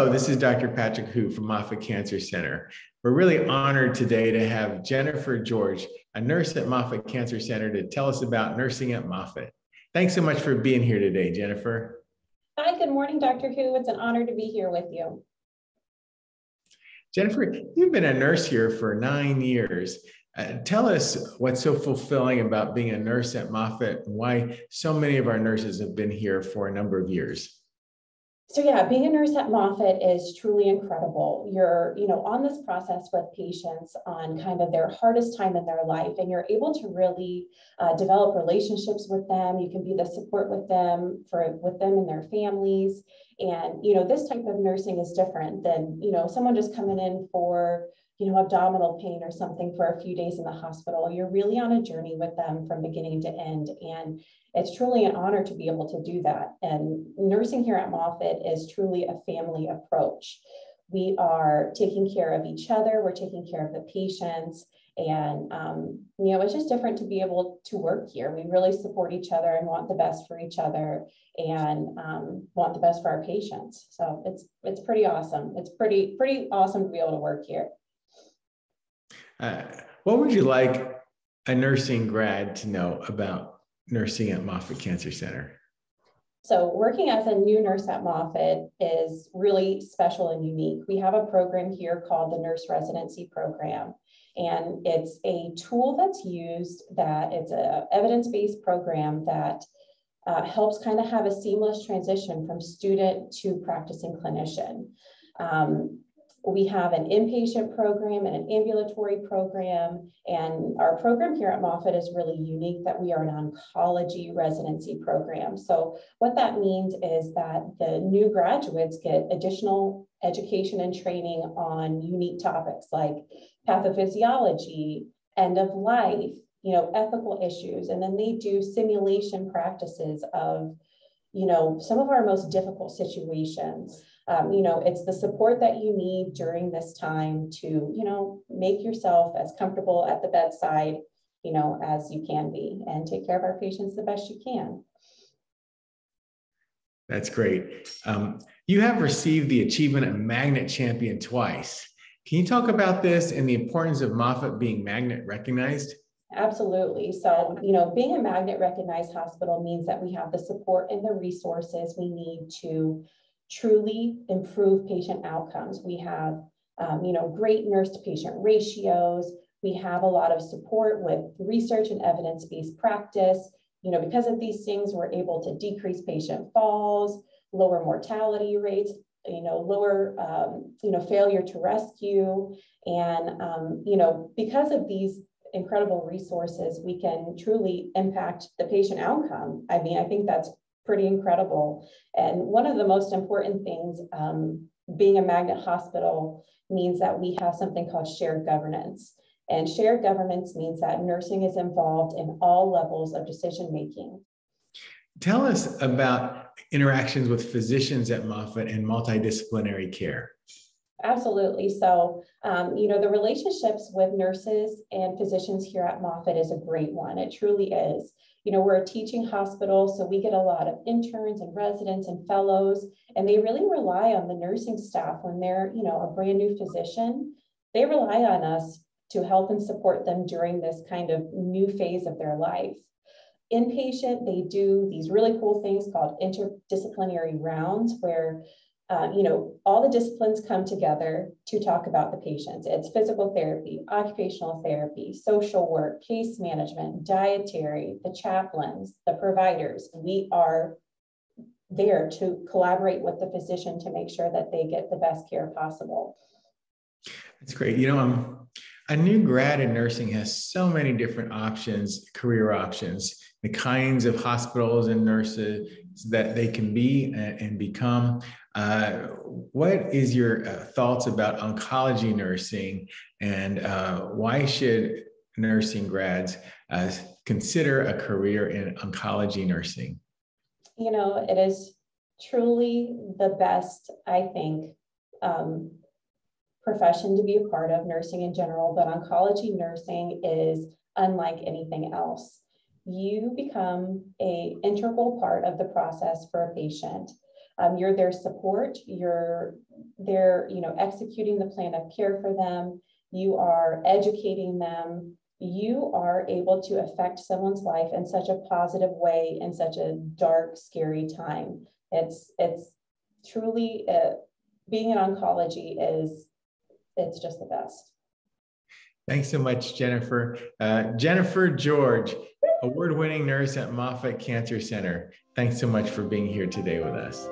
Hello, this is Dr. Patrick Hwu from Moffitt Cancer Center. We're really honored today to have Jennifer George, a nurse at Moffitt Cancer Center, to tell us about nursing at Moffitt. Thanks so much for being here today, Jennifer. Hi, good morning, Dr. Hwu. It's an honor to be here with you. Jennifer, you've been a nurse here for nine years. Uh, tell us what's so fulfilling about being a nurse at Moffitt and why so many of our nurses have been here for a number of years so yeah, being a nurse at Moffitt is truly incredible. You're, you know, on this process with patients on kind of their hardest time in their life, and you're able to really uh, develop relationships with them. You can be the support with them for with them and their families. And you know, this type of nursing is different than you know someone just coming in for you know abdominal pain or something for a few days in the hospital. You're really on a journey with them from beginning to end, and it's truly an honor to be able to do that. And nursing here at Moffitt is truly a family approach. We are taking care of each other, we're taking care of the patients, and um, you know, it's just different to be able to work here. We really support each other and want the best for each other and um, want the best for our patients. So it's it's pretty awesome. It's pretty pretty awesome to be able to work here. Uh, what would you like a nursing grad to know about nursing at Moffitt Cancer Center? So, working as a new nurse at Moffitt is really special and unique. We have a program here called the Nurse Residency Program, and it's a tool that's used that it's a evidence-based program that uh, helps kind of have a seamless transition from student to practicing clinician. Um, we have an inpatient program and an ambulatory program. And our program here at Moffitt is really unique that we are an oncology residency program. So what that means is that the new graduates get additional education and training on unique topics like pathophysiology, end of life, you know, ethical issues. And then they do simulation practices of, you know, some of our most difficult situations um, you know, it's the support that you need during this time to, you know, make yourself as comfortable at the bedside, you know, as you can be and take care of our patients the best you can. That's great. Um, you have received the Achievement of Magnet Champion twice. Can you talk about this and the importance of Moffitt being magnet recognized? Absolutely. So, you know, being a magnet recognized hospital means that we have the support and the resources we need to truly improve patient outcomes. We have, um, you know, great nurse to patient ratios. We have a lot of support with research and evidence-based practice. You know, because of these things, we're able to decrease patient falls, lower mortality rates, you know, lower, um, you know, failure to rescue. And, um, you know, because of these incredible resources, we can truly impact the patient outcome. I mean, I think that's pretty incredible. And one of the most important things um, being a magnet hospital means that we have something called shared governance. And shared governance means that nursing is involved in all levels of decision making. Tell us about interactions with physicians at Moffitt and multidisciplinary care. Absolutely. So, um, you know, the relationships with nurses and physicians here at Moffitt is a great one. It truly is. You know, we're a teaching hospital, so we get a lot of interns and residents and fellows, and they really rely on the nursing staff when they're, you know, a brand new physician. They rely on us to help and support them during this kind of new phase of their life. Inpatient, they do these really cool things called interdisciplinary rounds where um, you know, all the disciplines come together to talk about the patients. It's physical therapy, occupational therapy, social work, case management, dietary, the chaplains, the providers. We are there to collaborate with the physician to make sure that they get the best care possible. That's great. You know, um, a new grad in nursing has so many different options, career options, the kinds of hospitals and nurses that they can be and become. Uh, what is your uh, thoughts about oncology nursing and uh, why should nursing grads uh, consider a career in oncology nursing? You know, it is truly the best, I think, um, profession to be a part of, nursing in general, but oncology nursing is unlike anything else. You become a integral part of the process for a patient Um, you're their support. You're there, you know, executing the plan of care for them. You are educating them. You are able to affect someone's life in such a positive way in such a dark, scary time. It's it's truly uh, being in oncology is it's just the best. Thanks so much, Jennifer. Uh, Jennifer George, award winning nurse at Moffitt Cancer Center. Thanks so much for being here today with us.